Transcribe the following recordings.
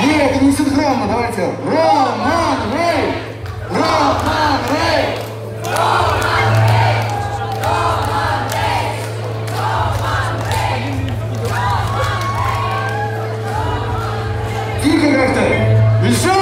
Нет, это не синхронно, давайте. Роман Рей! Роман Рей! Тихо как-то. Еще!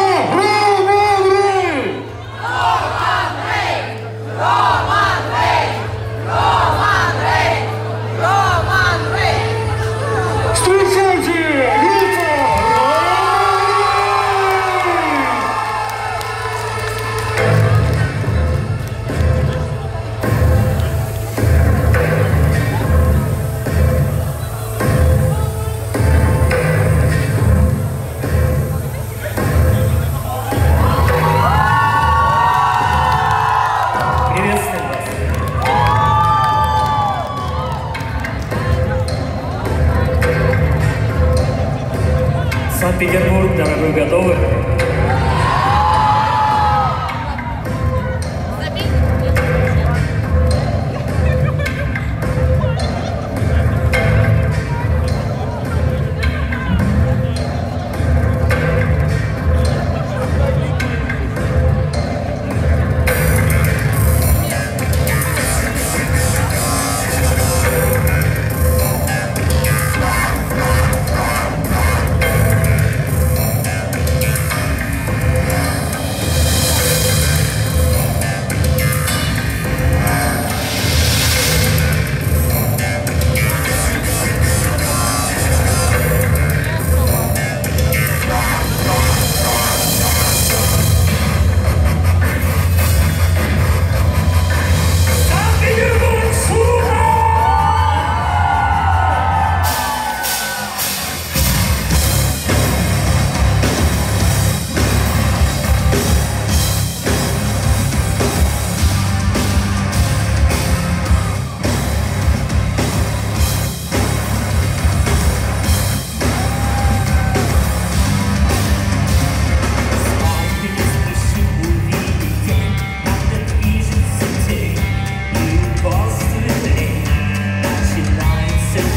Санкт-Петербург, дорогой, готовы?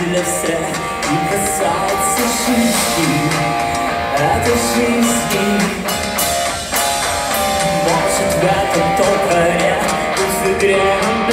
для всех и касается жизни, это жизни. Может в этом только я, в игре он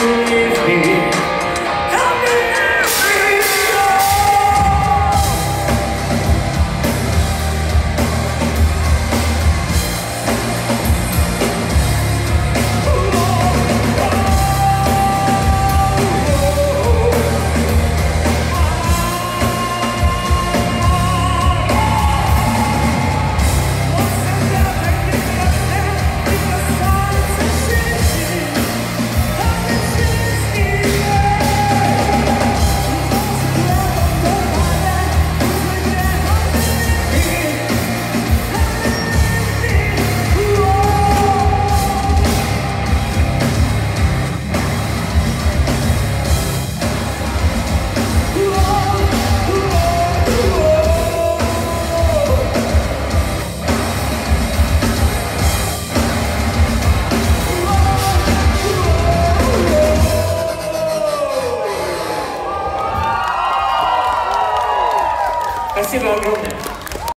Gracias.